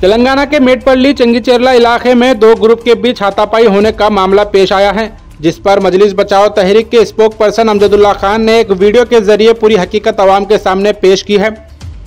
तेलंगाना के मेटपल्ली चंगीचेरला इलाके में दो ग्रुप के बीच हाथापाई होने का मामला पेश आया है, जिस पर मजलिस बचाओ तहरीक के स्पोक पर्सन अमजदुल्ला खान ने एक वीडियो के ज़रिए पूरी हकीकत आवाम के सामने पेश की है।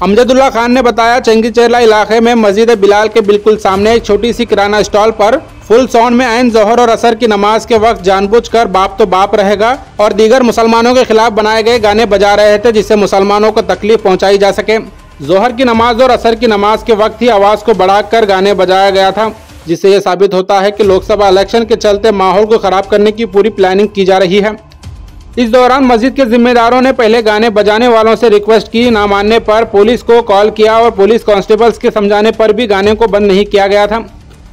अमजदुल्ला खान ने बताया, चंगीचेरला इलाके में मस्जिद बिलाल के बिल्कुल सामने एक छोटी सी किराना स्टॉल पर फुल साउंड में आयन, जोहर और असर की नमाज़ के वक्त जानबूझकर बाप तो बाप रहेगा और दीगर मुसलमानों के खिलाफ बनाए गए गाने बजा रहे थे, जिससे मुसलमानों को तकलीफ़ पहुंचाई जा सके। जोहर की नमाज़ और असर की नमाज़ के वक्त ही आवाज़ को बढ़ाकर गाने बजाया गया था, जिससे यह साबित होता है कि लोकसभा इलेक्शन के चलते माहौल को खराब करने की पूरी प्लानिंग की जा रही है। इस दौरान मस्जिद के जिम्मेदारों ने पहले गाने बजाने वालों से रिक्वेस्ट की, ना मानने पर पुलिस को कॉल किया और पुलिस कांस्टेबल्स के समझाने पर भी गाने को बंद नहीं किया गया था।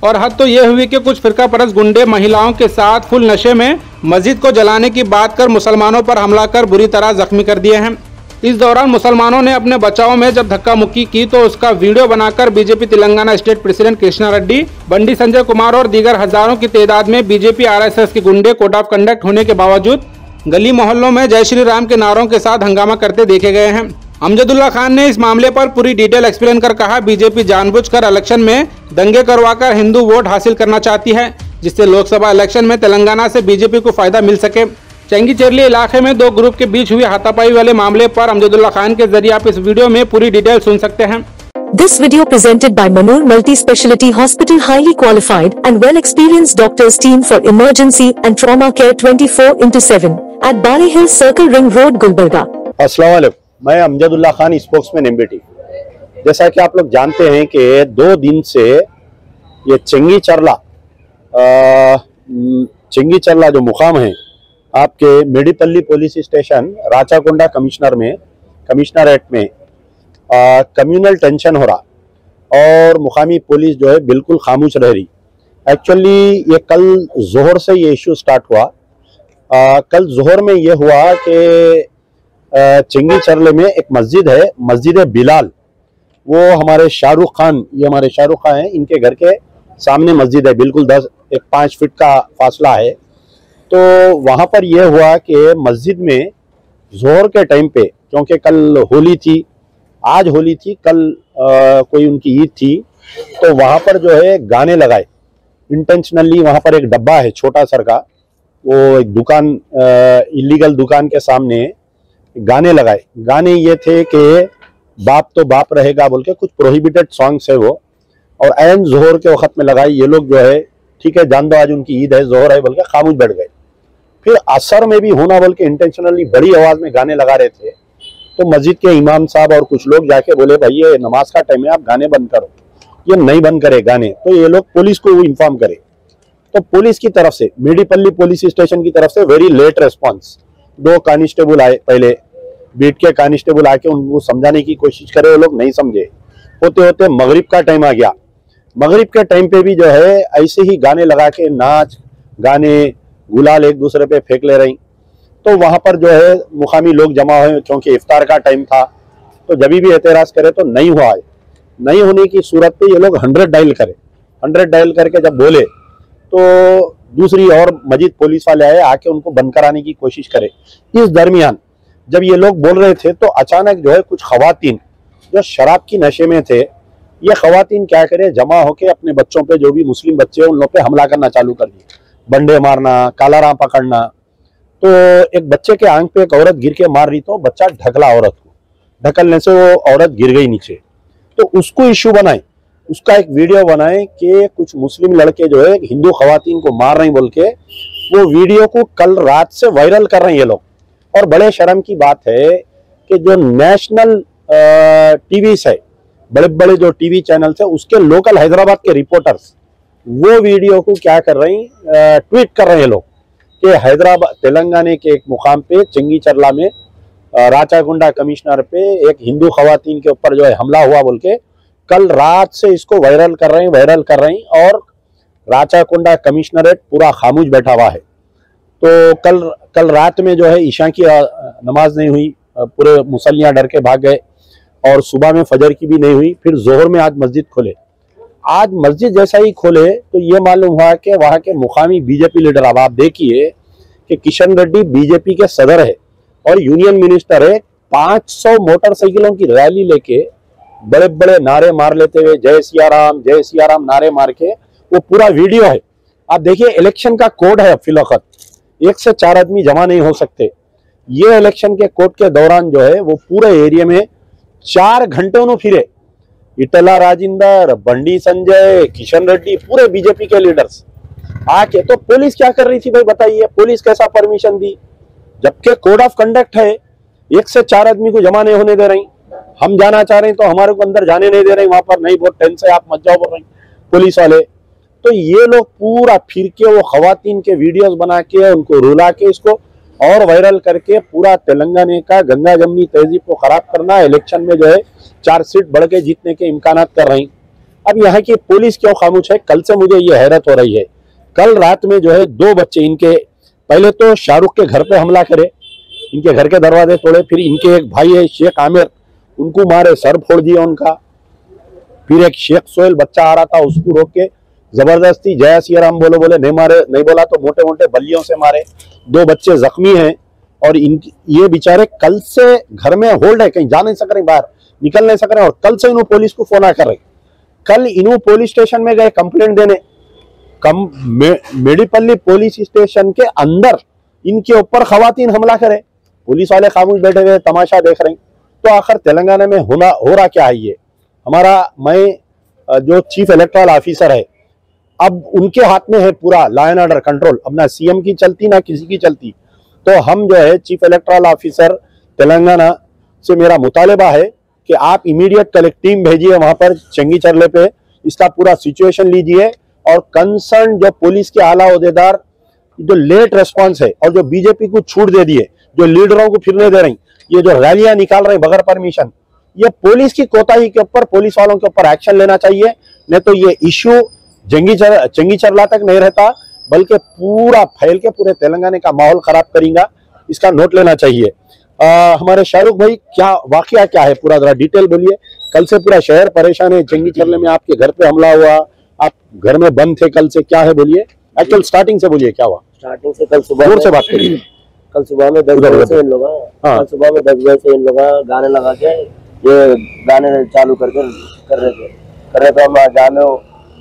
और हद तो यह हुई कि कुछ फिरका परस गुंडे महिलाओं के साथ फुल नशे में मस्जिद को जलाने की बात कर मुसलमानों पर हमला कर बुरी तरह जख्मी कर दिए हैं। इस दौरान मुसलमानों ने अपने बचाव में जब धक्का मुक्की की तो उसका वीडियो बनाकर BJP Telangana state president Krishna Reddy, Bandi Sanjay Kumar और दीगर हज़ारों की तादाद में बीजेपी आरएसएस के गुंडे कोड ऑफ़ कंडक्ट होने के बावजूद गली मोहल्लों में जय श्री राम के नारों के साथ हंगामा करते देखे गए हैं। अमजदुल्ला खान ने इस मामले पर पूरी डिटेल एक्सप्लेन कर कहा, बीजेपी जानबूझकर इलेक्शन में दंगे करवाकर हिंदू वोट हासिल करना चाहती है, जिससे लोकसभा इलेक्शन में तेलंगाना से बीजेपी को फ़ायदा मिल सके। चंगी चरली इलाके में दो ग्रुप के बीच हुई हाथापाई वाले मामले पर अमजदुल्ला खान के ज़रिए आप इस वीडियो में पूरी डिटेल सुन सकते हैं। This video presented by Manor multi speciality hospital highly qualified and well experience doctors team for emergency and trauma care twenty four circle ring road Gulbarga असला मैं Amjadullah Khan spokesman MBT जैसा कि आप लोग जानते हैं कि दो दिन से ये चंगी चरला चंगी चरला जो मुकाम है आपके Medipally police station Rachakonda commissioner में कमिश्नरेट में कम्युनल टेंशन हो रहा और मुकामी पुलिस जो है बिल्कुल खामोश रह रही। एक्चुअली ये कल जोहर से ये इशू स्टार्ट हुआ। आ, कल जोहर में ये हुआ कि चिंगी चरले में एक मस्जिद है मस्जिद बिलाल। वो हमारे शाहरुख खान ये हमारे शाहरुख खान हैं इनके घर के सामने मस्जिद है बिल्कुल दस एक पाँच फिट का फासला है। तो वहाँ पर यह हुआ कि मस्जिद में जोहर के टाइम पे क्योंकि कल होली थी आज होली थी कल आ, कोई उनकी ईद थी तो वहाँ पर जो है गाने लगाए। इंटेंशनली वहाँ पर एक डब्बा है छोटा सर का वो एक दुकान इलीगल दुकान के सामने गाने लगाए। गाने ये थे कि बाप तो बाप रहेगा बोल के कुछ प्रोहिबिटेड सॉन्ग्स है वो और एन जोहर के वक्त में लगाए। ये लोग जो है ठीक है जान दो आज उनकी ईद है जोहर है बोल के खामोश बैठ गए। फिर असर में भी होना बोल के इंटेंशनली बड़ी आवाज़ में गाने लगा रहे थे। तो मस्जिद के इमाम साहब और कुछ लोग जाके बोले, भाई, ये नमाज़ का टाइम है, आप गाने बंद करो। ये नहीं बंद करे गाने तो ये लोग पुलिस को इन्फॉर्म करे। तो पुलिस की तरफ़ से, मेडीपल्ली पुलिस स्टेशन की तरफ़ से वेरी लेट रेस्पॉन्स दो कांस्टेबल आए पहले, बीट के कांस्टेबल आके उनको समझाने की कोशिश करे, वो लोग नहीं समझे। होते होते मगरिब का टाइम आ गया। मगरिब के टाइम पे भी जो है, ऐसे ही गाने लगा के नाच, गाने गुलाल एक दूसरे पे फेंक ले रही। तो वहाँ पर जो है, मुकामी लोग जमा हुए क्योंकि इफ्तार का टाइम था। तो जब भी एतराज़ करे तो नहीं हुआ है। नहीं होने की सूरत पे ये लोग हंड्रेड डायल करे। हंड्रेड डायल करके जब बोले तो दूसरी और मजीद पुलिस वाले आए, आके उनको बंद कराने की कोशिश करे। इस दरमियान जब ये लोग बोल रहे थे तो अचानक जो है कुछ खातन जो शराब की नशे में थे, ये खातन क्या करे, जमा होके अपने बच्चों पे, जो भी मुस्लिम बच्चे हैं, उन लोग पे हमला करना चालू कर दिए। बंडे मारना, काला राम पकड़ना। तो एक बच्चे के आँख पे एक औरत गिर के मार रही तो बच्चा ढकला औरत को। ढकलने से वो औरत गिर गई नीचे। तो उसको इश्यू बनाए उसका एक वीडियो बनाए कि कुछ मुस्लिम लड़के जो है, हिंदू खातन को मार रही बोल के, वो वीडियो को कल रात से वायरल कर रहे हैं ये लोग। और बड़े शर्म की बात है कि जो नेशनल टीवी है बड़े बड़े जो टीवी चैनल्स है, उसके लोकल हैदराबाद के रिपोर्टर्स वो वीडियो को क्या कर रहे हैं ट्वीट कर रहे हैं लोग कि हैदराबाद तेलंगाना के एक मुकाम पे, चंगी चरला में राचाकुंडा कमिश्नर पे एक हिंदू खातन के ऊपर जो है हमला हुआ बोल के कल रात से इसको वायरल कर रहे हैं, वायरल कर रहे हैं और राचाकुंडा कमिश्नरेट पूरा खामोश बैठा हुआ है। तो कल कल रात में जो है ईशा की नमाज़ नहीं हुई पूरे मुसलियाँ डर के भाग गए और सुबह में फजर की भी नहीं हुई, फिर जोहर में आज मस्जिद खोले। आज मस्जिद जैसा ही खोले तो ये मालूम हुआ कि वहाँ के मुकामी बीजेपी लीडर, अब आप देखिए कि किशन रेड्डी बीजेपी के सदर है और यूनियन मिनिस्टर है। 500 मोटरसाइकिलों की रैली लेके बड़े बड़े नारे मार लेते हुए, जय सिया राम जय सिया राम नारे मार के वो पूरा वीडियो है। आप देखिए, इलेक्शन का कोड है फिलौकत एक से चार आदमी जमा नहीं हो सकते। ये इलेक्शन के कोड के दौरान जो है, वो पूरे एरिया में चार घंटे उन्होंने फिरे। इटला राजिंदर, बंडी संजय, किशन रेड्डी, पूरे बीजेपी के लीडर्स आके तो पुलिस क्या कर रही थी भाई, बताइए। पुलिस कैसा परमिशन दी? जबकि कोड ऑफ़ कंडक्ट है, एक से चार आदमी को जमा नहीं होने दे रही। हम जाना चाह रहे हैं तो हमारे को अंदर जाने नहीं दे रहे, वहाँ पर नहीं, बहुत टेंस है, आप मत जाओ बोल रहे पुलिस वाले। तो ये लोग पूरा फिर के वो खातन के वीडियोस बना के, उनको रुला के इसको और वायरल करके पूरा तेलंगाना का गंगा जमनी तहजीब को खराब करना इलेक्शन में जो है चार सीट बढ़ के जीतने के इम्कान कर रही। अब यहाँ की पुलिस क्यों खामोश है? कल से मुझे ये हैरत हो रही है। कल रात में जो है दो बच्चे इनके, पहले तो शाहरुख के घर पे हमला करे, इनके घर के दरवाजे तोड़े, फिर इनके एक भाई है, शेख आमिर, उनको मारे, सर फोड़ दिया उनका। फिर एक शेख सोहेल बच्चा आ रहा था, उसको रोक के ज़बरदस्ती जय सिया बोलो बोले, नहीं मारे, नहीं बोला तो मोटे मोटे बल्लियों से मारे। दो बच्चे जख्मी हैं और इन ये बेचारे कल से घर में होल्ड है कहीं जा नहीं सक रहे बाहर निकल नहीं सक रहे और कल से इन्हों पुलिस को फ़ोन आ कर रहे कल इन्हों पुलिस स्टेशन में गए कंप्लेंट देने। कम मे, मेडिपल्ली पुलिस स्टेशन के अंदर इनके ऊपर खातन हमला करे। पुलिस वाले खामोश बैठे हुए तमाशा देख रहे हैं। तो आखिर तेलंगाना में होना हो रहा क्या है ये? हमारा मैं जो चीफ इलेक्ट्रल ऑफिसर है अब उनके हाथ में है पूरा लॉ एंड ऑर्डर कंट्रोल अब ना सीएम की चलती, ना किसी की चलती। तो हम जो है चीफ इलेक्ट्रल ऑफिसर तेलंगाना से मेरा मुतालबा है कि आप इमीडिएट कलेक्ट टीम भेजिए वहाँ पर चंगी चरले पे। इसका पूरा सिचुएशन लीजिए और कंसर्न जो पुलिस के आला अहदेदार जो लेट रेस्पॉन्स है और जो बीजेपी को छूट दे दिए, जो लीडरों को फिरने दे रही, ये जो रैलियाँ निकाल रहे, बगैर परमिशन ये पुलिस की कोताही के ऊपर पुलिस वालों के ऊपर एक्शन लेना चाहिए। नहीं तो ये इश्यू जंगी चर, चंगी चरला तक नहीं रहता बल्कि पूरा फैल के पूरे तेलंगाना का माहौल खराब करेगा। इसका नोट लेना चाहिए। आ, हमारे शाहरुख भाई क्या वाकया क्या है? पूरा जरा डिटेल बोलिए। कल से पूरा शहर परेशान है जंगी चरले में आपके घर पे हमला हुआ। आप घर में बंद थे कल से क्या है बोलिए? एक्चुअल स्टार्टिंग से बोलिए क्या हुआ? स्टार्टिंग से कल सुबह से बात करिए। कल सुबह में दस बजे से इन लोग हाँ। कल सुबह में दस बजे से इन लोग गाने लगा के ये गाने चालू करके कर रहे थे। कर रहे थे हम जाने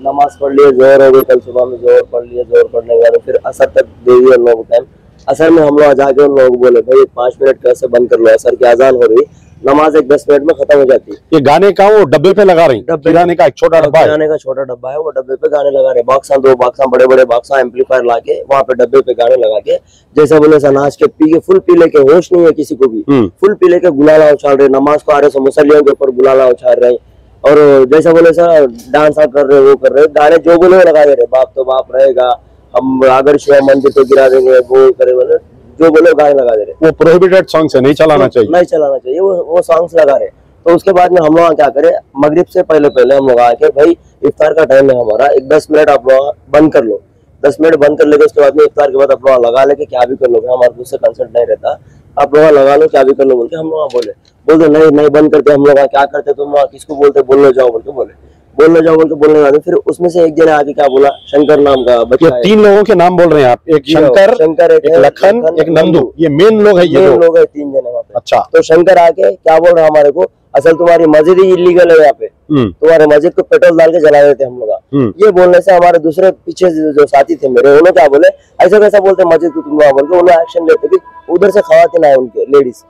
नमाज़ पढ़ लिए ज़ोर हो गई कल सुबह में ज़ोर पढ़ लिए ज़ोर पढ़ने के बाद फिर असर तक दे दिए उन लोगों टाइम असर में हम लोग जाके उन लोगों को बोले भाई पाँच मिनट कैसे बंद कर लो असर की आजान हो रही नमाज़ एक दस मिनट में खत्म हो जाती है। ये गाने का वो डब्बे पे लगा रही किराने का एक छोटा डब्बा किराने का छोटा डब्बा है वो डब्बे पे गाने लगा रहे बॉक्सा दो बॉक्सा बड़े बड़े बॉक्सा एम्पलीफायर ला के वहाँ पे डब्बे पे गाने लगा के जैसे बोले अनाज के पी के फुल पीले के होश नहीं है किसी को भी हम्म। फुल पीले के गुलाला उछाल रहे नमाज़ को आ रहे मुसलियों के ऊपर गुलाला उछाल रहे और जैसा बोले सर डांस कर रहे वो कर रहे। गाने जो बोले लगा दे रहे। बाप तो बाप रहेगा। हम अगर शिव मंदिर को गिरा देंगे वो करे बोले। जो बोले गाने लगा दे रहे। वो प्रोहिबिटेड सॉन्ग है नहीं चलाना तो चाहिए। नहीं चलाना चाहिए। वो वो सॉन्ग्स लगा रहे। तो उसके बाद में हम लोग क्या करें? मगरिब से पहले पहले हम लोग आके भाई इफ्तार का टाइम है हमारा। एक दस मिनट आप लोग बंद कर लो। दस मिनट बंद कर लेके उसके बाद में इफ्तार के बाद आप लोग लगा लेके क्या भी कर लो हमारे उससे कंसर्ट नहीं रहता। आप लोग लगा लो चाबी कर लो बोलते हम लोग बोले। बोलते दो नहीं नहीं बंद करते हम लोग क्या करते तुम किसको बोलते बोल लो जाओ बोलते बोले। बोलने जाओ बोलते बोलने वाले फिर उसमें से एक जने आके क्या बोला शंकर नाम का बच्चा तीन लोगों के नाम बोल रहे हैं आप एक शंकर शंकर एक एक लखन एक नंदू ये मेन लोग है ये ये लोग है तीन जने वहाँ पे। अच्छा। तो शंकर आके क्या बोल रहे हमारे को असल तुम्हारी मस्जिद ही इलीगल है यहाँ पे। हम्म। तुम्हारे मस्जिद को पेट्रोल डाल के जला देते हम लोग हम्म। ये बोलने से हमारे दूसरे पीछे जो साथी थे मेरे उन्होंने क्या बोले? ऐसा कैसा बोलते मस्जिद को तुम वहाँ बोल के उन्होंने एक्शन लेते कि उधर से खातन आए उनके लेडीज़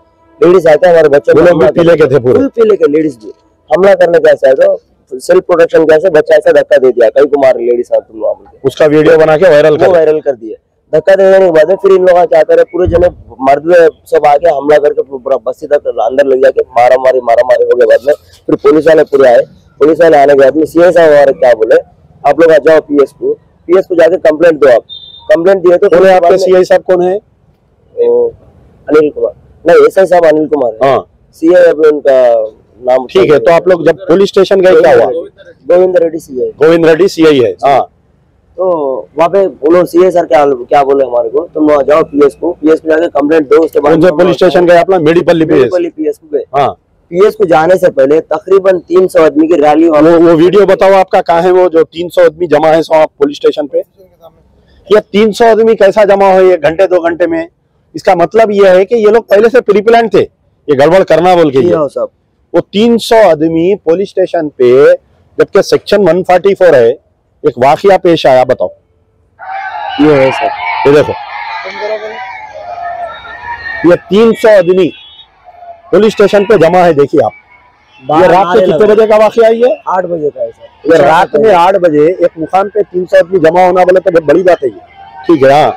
लेडीज़ आके हमारे बच्चों को लोग भी हमला पीले के थे पूरे। पीले के लेडीज़ भी हमला करने का ऐसा है तो सेल्फ प्रोटेक्शन कैसे बच्चा ऐसा धक्का दे दिया कई को मार लेडीज़ उसका वीडियो बना के वायरल कर वायरल कर दिए धक्का देने के बाद फिर इन लोग क्या करे पूरे जने मर्द सब आके हमला करके पूरा बस्ती तक अंदर ले जाके मारा मारी मारा मारी हो गए बाद में। फिर पुलिस वाले पूरे आए। पुलिस वाले आने के बाद में सीएस साहब हमारे क्या बोले आप लोग आ जाओ पीएस को। पीएस को जाके कंप्लेंट दो आप। कंप्लेंट दिए तो फिर आपके बाद में- सीआई साहब कौन है? अनिल कुमार। नहीं एस आई साहब अनिल कुमार है। हाँ। सीए उनका नाम ठीक है तो आप लोग जब पुलिस स्टेशन गए क्या हुआ? गोविंद रेड्डी सीए। गोविंद रेड्डी सीआई है हाँ। तो वहाँ पे उन्होंने सीए सर क्या क्या बोले हमारे को? तुम वहाँ जाओ पीएस को। पीएस को जाके कंप्लेंट दो उसके बाद पुलिस स्टेशन गए अपना? मेडिपल्ली पे। पीएस को गए पीएस को जाने से पहले तकरीबन 300 आदमी की रैली वो वो वीडियो बताओ आपका कहाँ है वो जो 300 आदमी जमा है सो पुलिस स्टेशन पे? ये 300 आदमी कैसा जमा हो ये घंटे दो घंटे में? इसका मतलब ये है कि ये लोग पहले से प्री प्लान थे। ये गड़बड़ करना बोल के। हो सब वो 300 आदमी पुलिस स्टेशन पे जबकि सेक्शन 144 है एक वाकया पेश आया बताओ। ये है सर। ये देखो। ये 300 आदमी पुलिस स्टेशन पे जमा है देखिए आप। ये रात के कितने बजे का वाकया है ये? आठ बजे का है सर। ये रात में आठ बजे एक मुकाम पे तीन सौ आदमी जमा होना बोले तो बड़ी बात है ये। ठीक है हाँ।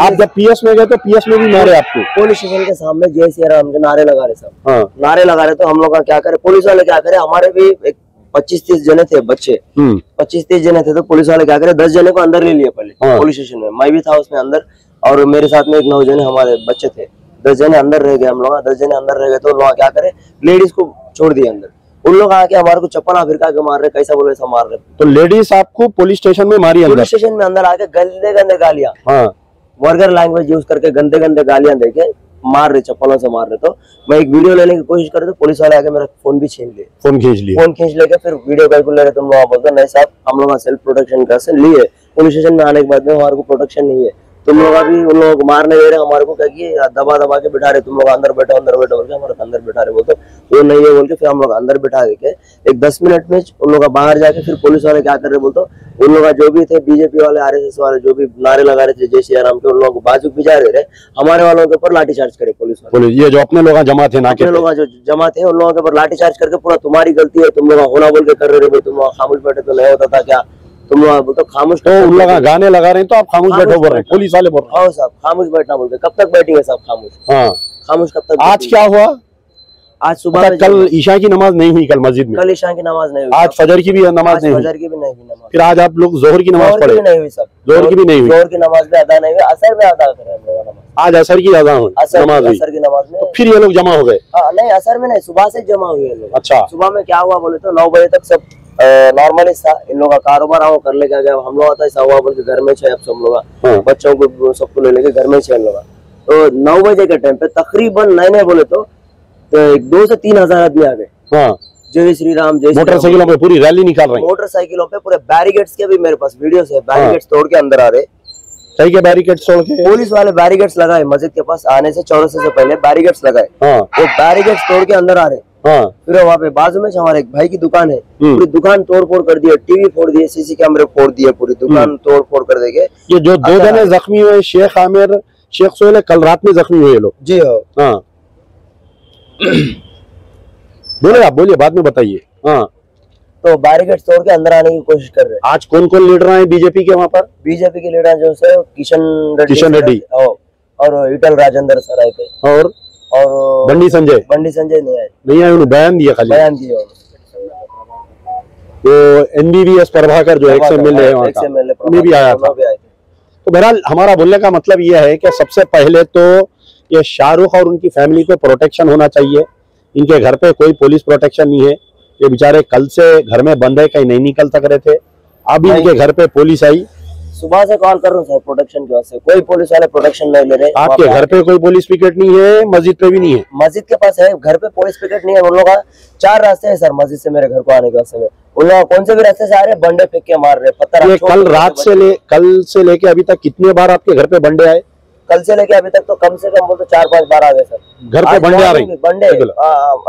आप जब पीएस में गए तो पीएस में भी मारे आपको। पुलिस स्टेशन के सामने जय श्री राम के नारे लगा रहे सब हाँ। नारे लगा रहे तो हम लोग का क्या करे? पुलिस वाले क्या करे? हमारे भी एक पच्चीस तीस जने थे बच्चे। हम्म। पच्चीस तीस जने थे तो पुलिस वाले क्या करे दस जने को अंदर ले लिए पहले हाँ। पुलिस स्टेशन में। मैं भी था उसमें अंदर और मेरे साथ में एक नौ जने हमारे बच्चे थे। दस जने अंदर रह गए हम लोग दस जने अंदर रह गए तो लोग क्या करे लेडीज़ को छोड़ दिया अंदर। उन लोग आके हमारे को चप्पल फिरका के मार रहे कैसा बोले ऐसा मार रहे। तो लेडीज़ आपको पुलिस स्टेशन में मारी पुलिस स्टेशन में अंदर आके गंदे गंदे गालियाँ। हाँ। वर्गर लैंग्वेज यूज़ करके गंदे गंदे गालियाँ देके मार रहे चप्पलों से मार रहे। तो मैं एक वीडियो लेने की कोशिश करे तो पुलिस वाले आके मेरा फ़ोन भी छीन लिए। फ़ोन खींच लिया फ़ोन खींच लेके फिर वीडियो कॉल को ले रहे तुम लोग बोलते नहीं साहब हम लोग सेल्फ प्रोटेक्शन कैसे लिए। पुलिस स्टेशन में आने के बाद में हमारे को प्रोटेक्शन नहीं है। तुम लोग अभी उन लोगों को मारने दे रहे हमारे को क्या कि दबा दबा के बिठा रहे तुम लोग अंदर बैठो अंदर बैठो बोल के हमारे अंदर बिठा रहे बोलते वो नहीं है बोल के फिर हम लोग अंदर बिठा के एक दस मिनट में उन लोग का बाहर जाके फिर पुलिस वाले क्या कर रहे बोलते उन लोग जो भी थे बीजेपी वाले आरएसएस वाले जो भी नारे लगा रहे थे जय श्री राम के उन लोगों को बाजू भिजा रहे थे। हमारे वालों के ऊपर लाठीचार्ज करे पुलिस वाले। पुलिस ये जो अपने लोग जमा थे अपने लोग जो जमा थे उन लोगों के ऊपर लाठीचार्ज करके पूरा तुम्हारी गलती है। तुम लोग होना बोल के कर रहे थे तुम लोग खामोश बैठे तो नहीं होता था क्या? तुम लोग बोलते खामोश तो उन लोग गाने लगा रहे हैं तो आप खामोश खामोश बैठो बोल रहे हैं। पुलिस वाले बोल रहे हाँ। साहब खामोश बैठना बोलते कब तक बैठेंगे साहब खामोश? हाँ। खामोश कब तक आज क्या हुआ? आज सुबह पता कल ईशा की नमाज़ नहीं हुई कल मस्जिद में? कल ईशा की नमाज़ नहीं हुई आज फजर की भी नमाज़ नहीं हुई। फजर की भी नहीं हुई नमाज़। फिर आज आप लोग जोहर की नमाज़ पढ़े। नहीं हुई सब। जोहर की भी नहीं हुई। जोहर की नमाज़ भी अदा नहीं हुई असर में अदा करें आज असर की अदा हुई असर नमाज़ हुई। असर की नमाज़ में। फिर ये लोग जमा हो गए। हाँ, नहीं असर में नहीं सुबह से जमा हुए लोग। अच्छा। सुबह में क्या हुआ बोले तो नौ बजे तक सब नॉर्मली इन लोगों का कारोबार आओ कर लेके आ गया हम लोग आता हुआ बोल के घर में छे अब सब लोग। हाँ। बच्चों को सबको ले लेके घर में छे लोग। तो नौ बजे के टाइम पे तकरीबन नए नए बोले तो, तो दो से तीन हज़ार आदमी आ गए। हाँ। जय श्री राम जय मोटरसाइकिलों पे पूरी रैली निकाल रहे हैं। मोटरसाइकिलों पे पूरे बैरिकेड्स के भी मेरे पास वीडियोस है। बैरिकेड्स तोड़ के अंदर आ रहे। सही के बैरिकेड तोड़ के। पुलिस वाले बैरिकेड्स लगाए। मस्जिद के पास आने से चौरसे से पहले बैरिकेड्स लगाए। हाँ। वो बैरिकेड्स तोड़ के अंदर आ रहे। हाँ। फिर वहाँ पे बाजू में हमारे एक भाई की दुकान है। हम्म। पूरी दुकान तोड़ फोड़ कर दिए टीवी फोड़ दिए सीसी कैमरे फोड़ दिए पूरी दुकान तोड़ फोड़ कर देंगे। ये जो दो। जने जख्मी हुए शेख आमिर शेख सोहेल कल रात में जख्मी हुए लोग। जी हाँ। बोले आप बोलिए बाद में बताइए। हाँ। तो बैरिकेड तोड़ के अंदर आने की कोशिश कर रहे हैं। आज कौन कौन लीडर आए बीजेपी के वहाँ पर? बीजेपी के लीडर जो है किशन रेड्डी किशन रेड्डी। और इटल राजेंद्र सर आए थे और? और बंडी संजय। बंडी संजय नहीं आए। नहीं आए उन्होंने बयान दिया खाली। बयान दिए तो एनबीबीएस प्रभाकर जो एक्स एम एल है का भी आया थे। तो बहरहाल हमारा बोलने का मतलब यह है कि सबसे पहले तो ये शाहरुख और उनकी फैमिली को प्रोटेक्शन होना चाहिए। इनके घर पे कोई पुलिस प्रोटेक्शन नहीं है। ये बेचारे कल से घर में बंद है कहीं नहीं निकल सक रहे थे। अब इनके घर पे पुलिस आई। सुबह से कॉल कर रहा हूँ सर प्रोटेक्शन की वजह से। कोई पुलिस वाले प्रोटेक्शन नहीं ले रहे। आपके घर पे कोई पुलिस पिकेट नहीं है मस्जिद पे भी नहीं है। मस्जिद के पास है घर पे पुलिस पिकेट नहीं है। उन लोग का चार रास्ते हैं सर मस्जिद से मेरे घर को आने के रास्ते में उन लोग कौन से भी रास्ते से आ रहे हैं बंडे फेंक के मार रहे पत्थर ये कल रात से ले कल से लेके अभी तक कितने बार आपके घर पे बंडे आए? कल से लेके अभी तक तो कम से कम बोलते चार पाँच बार आ गए सर। घर पे बंडे आ रहे बंडे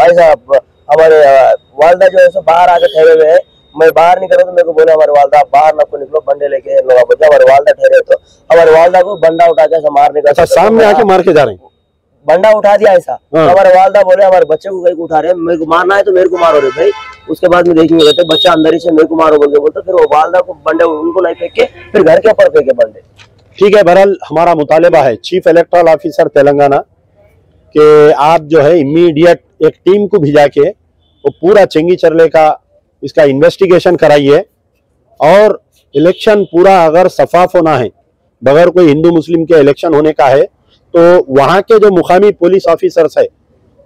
ऐसा हमारे वालदा जो है सो बाहर आके ठहरे हुए हैं। मैं बाहर निकल रहा तो मेरे को बोले हमारे वालदा बाहर ना को निकलो बंडे लेके लोग हमारे वालदा ठहरे तो हमारे वालदा को बंडा उठा के मार का अच्छा सामने आके मार के जा रहे हैं? बंडा उठा दिया ऐसा। तो हाँ। हमारे वालदा बोले हमारे बच्चे को कहीं उठा रहे मेरे को मारना है तो मेरे को मारो रे भाई। उसके बाद में देखेंगे कहते बच्चा अंदर ही से मेरे को मारो बोल के बोलते फिर वो वालदा को बंडे उनको नहीं फेंक के फिर घर के ऊपर फेंके बंडे। ठीक है, बहरहाल हमारा मुतालबा है। चीफ इलेक्ट्रल ऑफिसर तेलंगाना कि आप जो है इमीडिएट एक टीम को भिजा के वो पूरा चेंगी चरले का इसका इन्वेस्टिगेशन कराइए। और इलेक्शन पूरा अगर शफाफ होना है, बगैर कोई हिंदू मुस्लिम के इलेक्शन होने का है तो वहाँ के जो मुकामी पुलिस ऑफिसर्स है,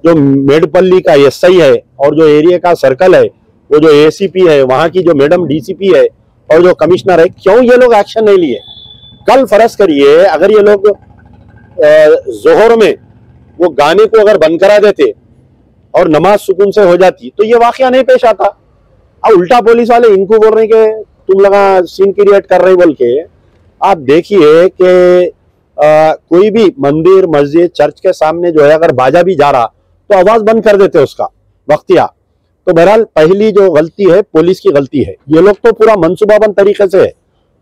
जो मेडपल्ली का एस आई है और जो एरिया का सर्कल है, वो जो एसीपी है, वहाँ की जो मैडम डीसीपी है और जो कमिश्नर है, क्यों ये लोग एक्शन नहीं लिए? कल फ़र्ज़ करिए, अगर ये लोग जोहर में वो गाने को अगर बंद करा देते और नमाज़ सुकून से हो जाती तो ये वाकया नहीं पेश आता। अब उल्टा पुलिस वाले इनको बोल रहे कि तुम लगा सीन क्रिएट कर रहे बोल के। आप देखिए कि कोई भी मंदिर, मस्जिद, चर्च के सामने जो है, अगर बाजा भी जा रहा तो आवाज़ बंद कर देते उसका वक्तिया तो बहरहाल, पहली जो गलती है, पुलिस की गलती है। ये लोग तो पूरा मनसूबाबंद तरीके से है।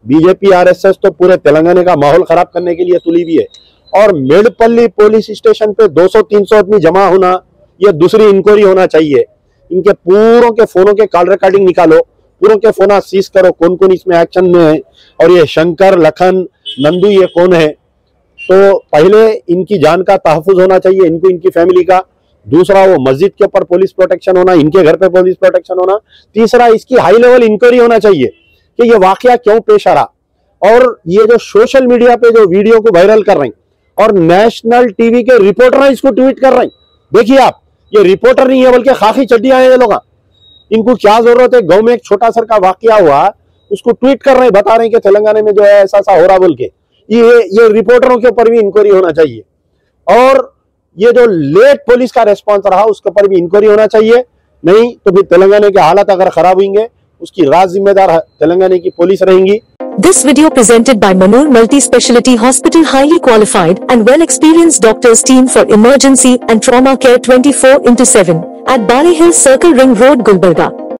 बीजेपी, आरएसएस तो पूरे तेलंगाना का माहौल खराब करने के लिए तुली हुई है। और मेडपल्ली पुलिस स्टेशन पे 200-300 आदमी जमा होना, यह दूसरी इंक्वायरी होना चाहिए। इनके पूरों के फोनों के कॉल रिकॉर्डिंग निकालो, पूरों के फ़ोन सीज करो कौन कौन इसमें एक्शन में है, और ये शंकर, लखन, नंदू, ये कौन है? तो पहले इनकी जान का तहफुज होना चाहिए, इनको इनकी फैमिली का। दूसरा, वो मस्जिद के ऊपर पुलिस प्रोटेक्शन होना, इनके घर पे पुलिस प्रोटेक्शन होना। तीसरा, इसकी हाई लेवल इंक्वायरी होना चाहिए। कि ये वाकया क्यों पेश आ रहा? और ये जो सोशल मीडिया पे जो वीडियो को वायरल कर रहे, और नेशनल टीवी के रिपोर्टर इसको ट्वीट कर रहे। हैं देखिए आप, ये रिपोर्टर नहीं है, बल्कि खाकी चड्डियाँ हैं ये लोग। इनको क्या ज़रूरत है? गाँव में एक छोटा सर का वाक्य हुआ, उसको ट्वीट कर रहे हैं बता रहे हैं कि तेलंगाना में जो है ऐसा ऐसा हो रहा बोल के। ये ये रिपोर्टरों के ऊपर भी इंक्वायरी होना चाहिए। और ये जो लेट पुलिस का रेस्पॉन्स रहा, उसके ऊपर भी इंक्वायरी होना चाहिए। नहीं तो फिर तेलंगाना के हालात अगर खराब होंगे उसकी राज जिम्मेदार तेलंगाना की पुलिस रहेंगी This video presented by Manur Multi-Speciality Hospital highly qualified and well-experienced doctors team for emergency and trauma care 24 into 7 at Bali Hill Circle Ring Road, Gulbarga.